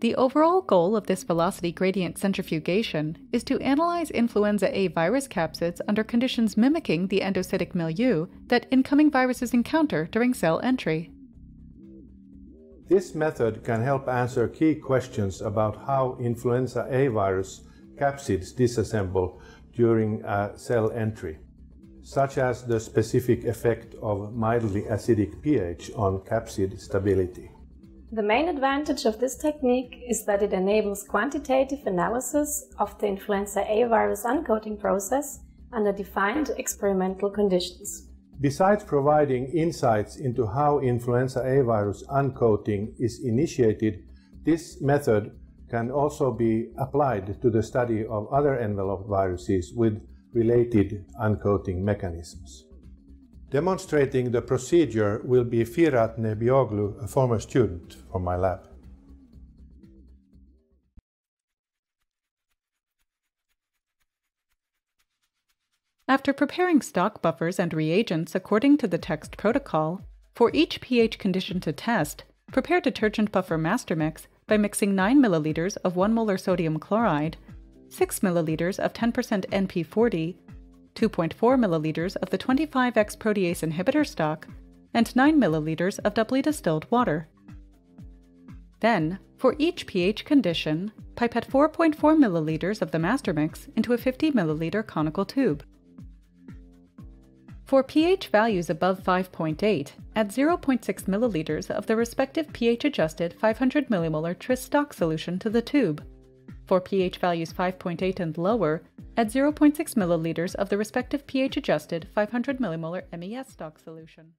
The overall goal of this velocity gradient centrifugation is to analyze influenza A virus capsids under conditions mimicking the endocytic milieu that incoming viruses encounter during cell entry. This method can help answer key questions about how influenza A virus capsids disassemble during uh, cell entry, such as the specific effect of mildly acidic pH on capsid stability. The main advantage of this technique is that it enables quantitative analysis of the influenza A virus uncoating process under defined experimental conditions. Besides providing insights into how influenza A virus uncoating is initiated, this method can also be applied to the study of other enveloped viruses with related uncoating mechanisms. Demonstrating the procedure will be Firat Nebioglu, a former student from my lab. After preparing stock buffers and reagents according to the text protocol, for each pH condition to test, prepare detergent buffer master mix by mixing 9 ml of 1 molar sodium chloride, 6 ml of 10% NP40, 2.4 milliliters of the 25X protease inhibitor stock, and 9 milliliters of doubly distilled water. Then, for each pH condition, pipette 4.4 milliliters of the master mix into a 50 milliliter conical tube. For pH values above 5.8, add 0.6 milliliters of the respective pH-adjusted 500 millimolar tris stock solution to the tube. For pH values 5.8 and lower, add 0.6 milliliters of the respective pH-adjusted 500 millimolar MES stock solution.